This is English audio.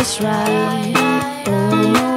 this right. Oh no,